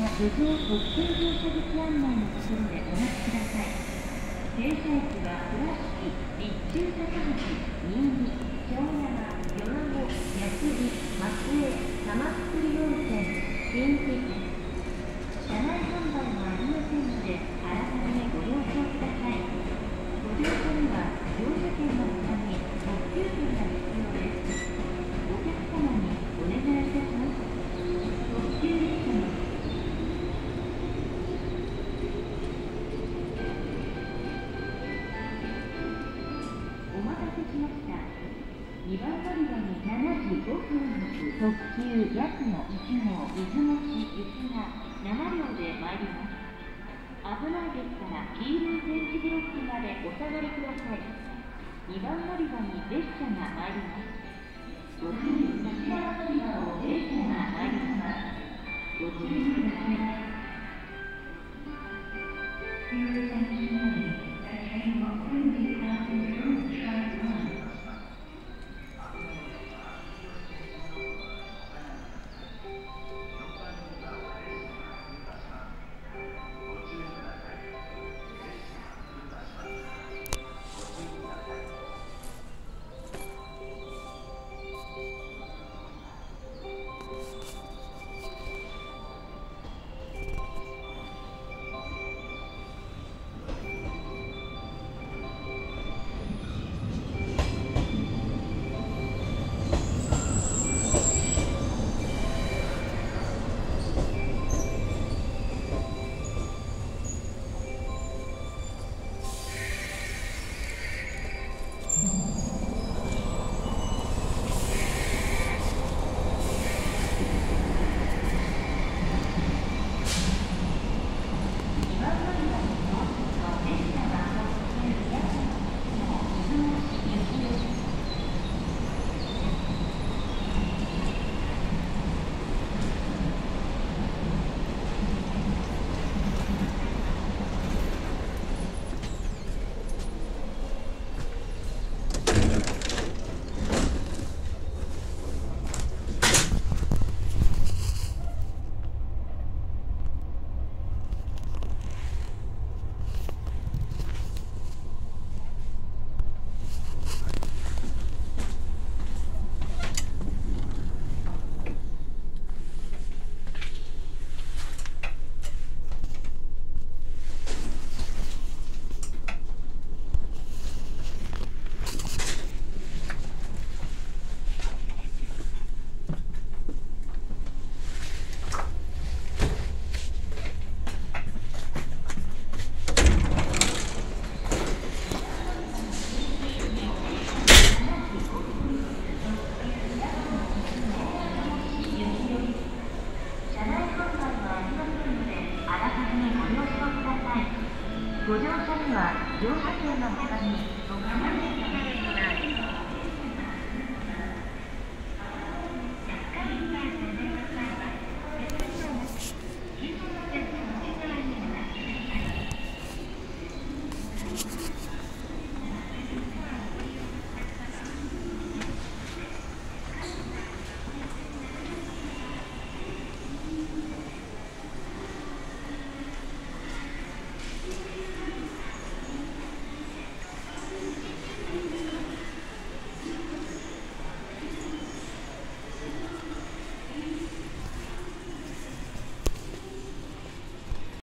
た無料特急乗車口案内のところでお待ちください。停車駅は倉敷立中高橋新見京山米子八木松江玉造温泉新規車内販売はありませんので2番乗り場に7時5分発特急やつの1号出雲市行きが7両で参ります。危ないですから黄色い。電池ブロックまでお下がりください。2番乗り場に列車が参りますご注意ください。列車が参りますご乗車には乗車券の他にご加